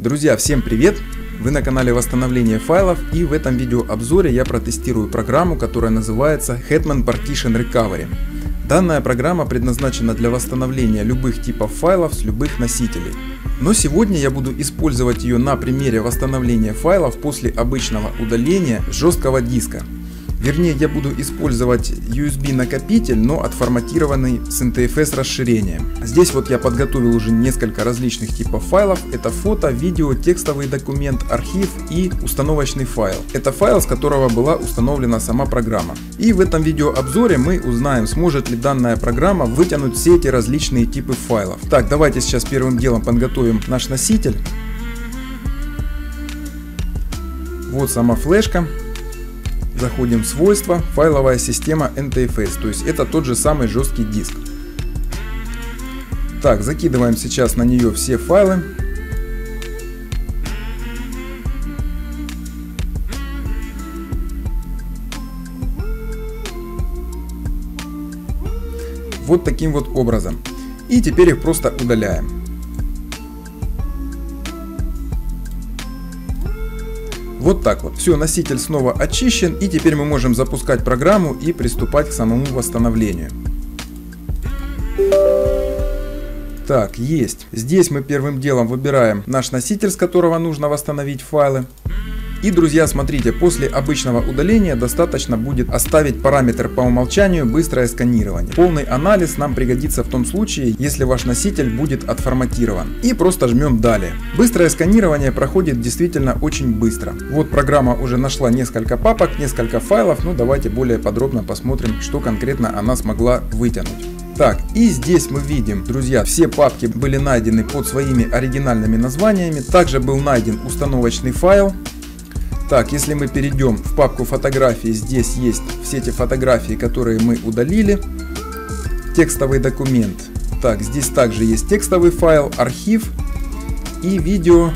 Друзья, всем привет! Вы на канале восстановления файлов и в этом видеообзоре я протестирую программу, которая называется Hetman Partition Recovery. Данная программа предназначена для восстановления любых типов файлов с любых носителей. Но сегодня я буду использовать ее на примере восстановления файлов после обычного удаления жесткого диска. Вернее, я буду использовать USB накопитель, но отформатированный с NTFS расширением. Здесь вот я подготовил уже несколько различных типов файлов. Это фото, видео, текстовый документ, архив и установочный файл. Это файл, с которого была установлена сама программа. И в этом видеообзоре мы узнаем, сможет ли данная программа вытянуть все эти различные типы файлов. Так, давайте сейчас первым делом подготовим наш носитель. Вот сама флешка заходим в свойства, файловая система NTFS, то есть это тот же самый жесткий диск. Так, закидываем сейчас на нее все файлы. Вот таким вот образом. И теперь их просто удаляем. Вот так вот. Все, носитель снова очищен и теперь мы можем запускать программу и приступать к самому восстановлению. Так, есть. Здесь мы первым делом выбираем наш носитель, с которого нужно восстановить файлы. И, друзья, смотрите, после обычного удаления достаточно будет оставить параметр по умолчанию быстрое сканирование. Полный анализ нам пригодится в том случае, если ваш носитель будет отформатирован. И просто жмем далее. Быстрое сканирование проходит действительно очень быстро. Вот программа уже нашла несколько папок, несколько файлов, ну давайте более подробно посмотрим, что конкретно она смогла вытянуть. Так, и здесь мы видим, друзья, все папки были найдены под своими оригинальными названиями. Также был найден установочный файл. Так, если мы перейдем в папку фотографии, здесь есть все эти фотографии, которые мы удалили. Текстовый документ. Так, здесь также есть текстовый файл, архив и видео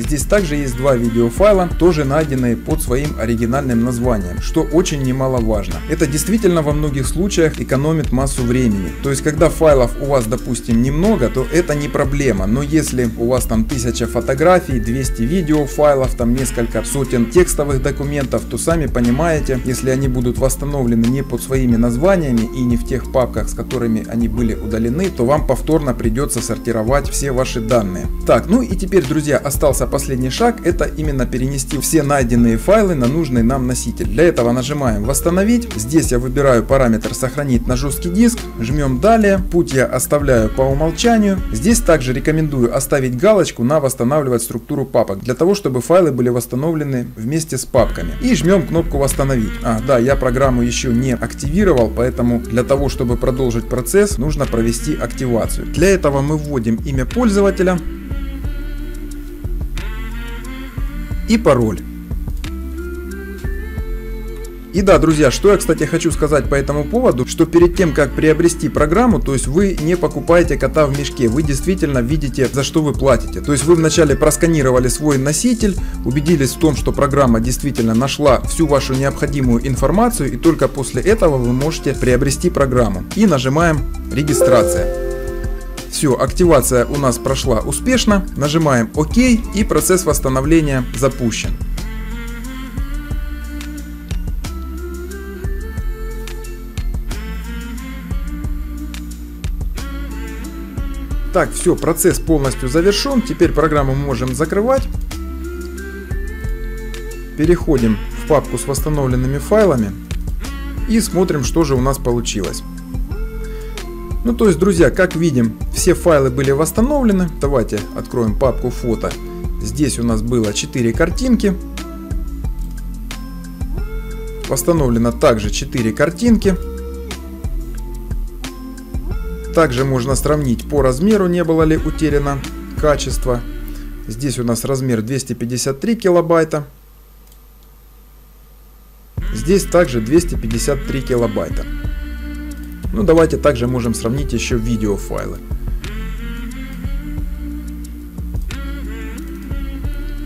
здесь также есть два видеофайла, тоже найденные под своим оригинальным названием, что очень немаловажно. Это действительно во многих случаях экономит массу времени. То есть, когда файлов у вас, допустим, немного, то это не проблема. Но если у вас там 1000 фотографий, 200 видеофайлов, там несколько сотен текстовых документов, то сами понимаете, если они будут восстановлены не под своими названиями и не в тех папках, с которыми они были удалены, то вам повторно придется сортировать все ваши данные. Так, ну и теперь, друзья, остался остался последний шаг, это именно перенести все найденные файлы на нужный нам носитель. Для этого нажимаем восстановить, здесь я выбираю параметр сохранить на жесткий диск, жмем далее, путь я оставляю по умолчанию. Здесь также рекомендую оставить галочку на восстанавливать структуру папок, для того чтобы файлы были восстановлены вместе с папками. И жмем кнопку восстановить. А, да, я программу еще не активировал, поэтому для того чтобы продолжить процесс нужно провести активацию. Для этого мы вводим имя пользователя, и пароль. И да, друзья, что я, кстати, хочу сказать по этому поводу, что перед тем, как приобрести программу, то есть вы не покупаете кота в мешке, вы действительно видите, за что вы платите. То есть вы вначале просканировали свой носитель, убедились в том, что программа действительно нашла всю вашу необходимую информацию, и только после этого вы можете приобрести программу. И нажимаем «Регистрация». Все, активация у нас прошла успешно. Нажимаем ОК и процесс восстановления запущен. Так, все, процесс полностью завершен. Теперь программу можем закрывать. Переходим в папку с восстановленными файлами и смотрим, что же у нас получилось. Ну то есть, друзья, как видим, все файлы были восстановлены. Давайте откроем папку фото. Здесь у нас было 4 картинки. Восстановлено также 4 картинки. Также можно сравнить по размеру, не было ли утеряно качество. Здесь у нас размер 253 килобайта. Здесь также 253 килобайта. Ну давайте также можем сравнить еще видеофайлы.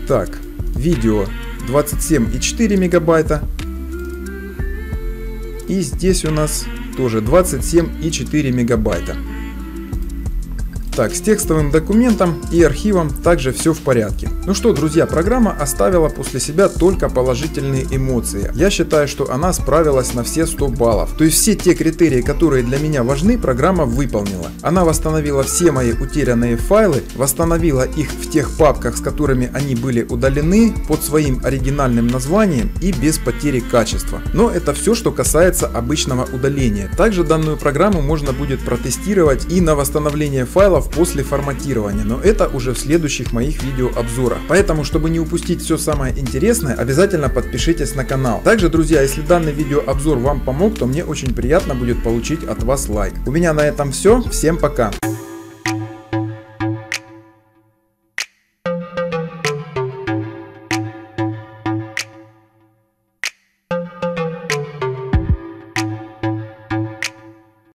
Так, видео 27,4 мегабайта. И здесь у нас тоже 27,4 мегабайта. Так, с текстовым документом и архивом также все в порядке. Ну что, друзья, программа оставила после себя только положительные эмоции. Я считаю, что она справилась на все 100 баллов. То есть все те критерии, которые для меня важны, программа выполнила. Она восстановила все мои утерянные файлы, восстановила их в тех папках, с которыми они были удалены, под своим оригинальным названием и без потери качества. Но это все, что касается обычного удаления. Также данную программу можно будет протестировать и на восстановление файлов после форматирования, но это уже в следующих моих видеообзорах. Поэтому, чтобы не упустить все самое интересное, обязательно подпишитесь на канал. Также, друзья, если данный видеообзор вам помог, то мне очень приятно будет получить от вас лайк. У меня на этом все. Всем пока!